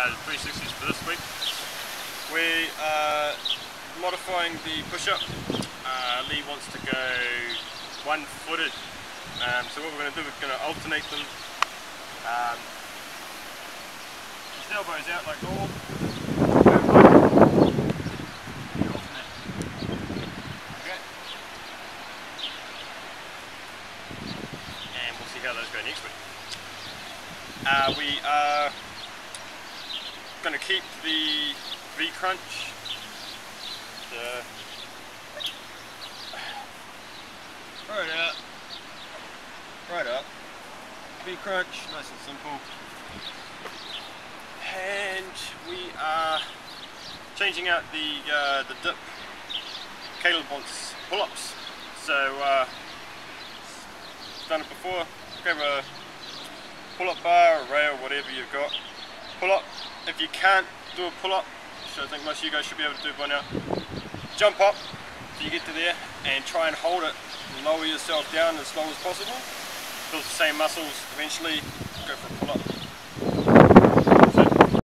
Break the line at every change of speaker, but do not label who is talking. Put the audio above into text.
uh, 360s for this week. We are modifying the push-up. Uh, Lee wants to go one-footed. Um, so what we're going to do, we're going to alternate them. Um, his elbows out like normal. And we'll see how those go next week. Uh, we are going to keep the V-crunch. The right up, right up. V-crunch, nice and simple. And we are changing out the uh, the dip. Caleb wants pull-ups, so uh, done it before. Grab a pull-up bar, a rail, whatever you've got. Pull up. If you can't do a pull-up, which I think most of you guys should be able to do by now, jump up till you get to there and try and hold it. Lower yourself down as low as possible. Build the same muscles. Eventually, go for a pull-up.